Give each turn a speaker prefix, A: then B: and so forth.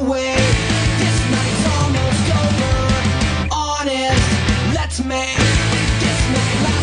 A: away. This night's almost over. Honest, let's make this night last.